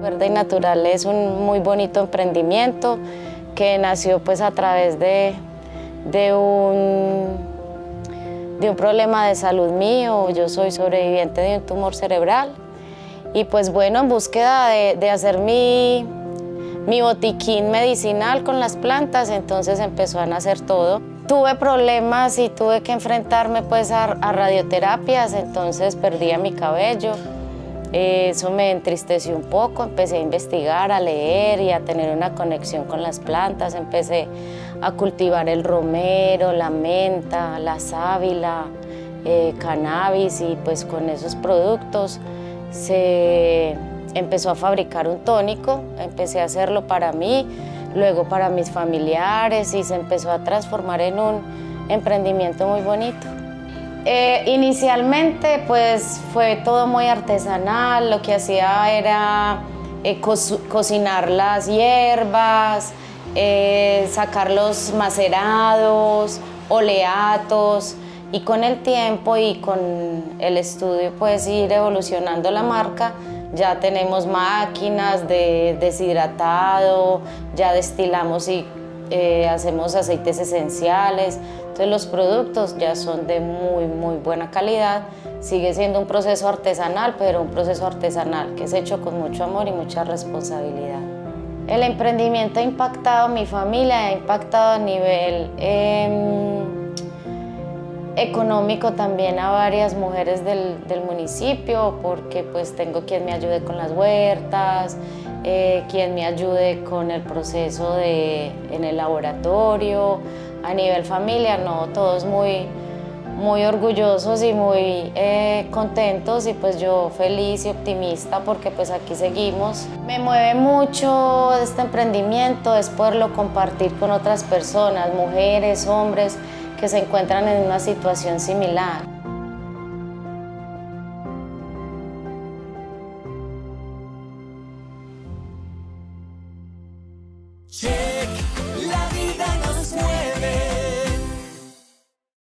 Mujer de Natural es un muy bonito emprendimiento que nació pues a través de, de, un, de un problema de salud mío. Yo soy sobreviviente de un tumor cerebral y pues bueno, en búsqueda de, de hacer mi, mi botiquín medicinal con las plantas, entonces empezó a nacer todo. Tuve problemas y tuve que enfrentarme pues a, a radioterapias, entonces perdía mi cabello. Eso me entristeció un poco, empecé a investigar, a leer y a tener una conexión con las plantas. Empecé a cultivar el romero, la menta, la sábila, eh, cannabis y pues con esos productos se empezó a fabricar un tónico. Empecé a hacerlo para mí, luego para mis familiares y se empezó a transformar en un emprendimiento muy bonito. Eh, inicialmente pues fue todo muy artesanal, lo que hacía era eh, cocinar las hierbas, eh, sacar los macerados, oleatos y con el tiempo y con el estudio pues ir evolucionando la marca ya tenemos máquinas de deshidratado, ya destilamos y hacemos aceites esenciales, los productos ya son de muy, muy buena calidad. Sigue siendo un proceso artesanal, pero un proceso artesanal que es hecho con mucho amor y mucha responsabilidad. El emprendimiento ha impactado a mi familia, ha impactado a nivel em, económico también a varias mujeres del, municipio, porque pues tengo quien me ayude con las huertas, eh, quien me ayude con el proceso de, en el laboratorio, a nivel familia, no, todos muy, muy orgullosos y muy eh, contentos y pues yo feliz y optimista porque pues aquí seguimos. Me mueve mucho este emprendimiento, es poderlo compartir con otras personas, mujeres, hombres que se encuentran en una situación similar. Change.